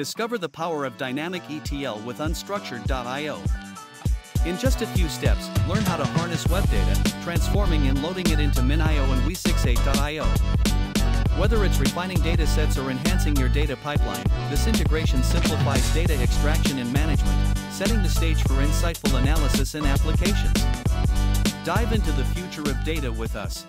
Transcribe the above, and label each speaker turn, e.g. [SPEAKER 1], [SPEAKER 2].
[SPEAKER 1] Discover the power of dynamic ETL with unstructured.io. In just a few steps, learn how to harness web data, transforming and loading it into MinIO and Weaviate.io. Whether it's refining data sets or enhancing your data pipeline, this integration simplifies data extraction and management, setting the stage for insightful analysis and applications. Dive into the future of data with us.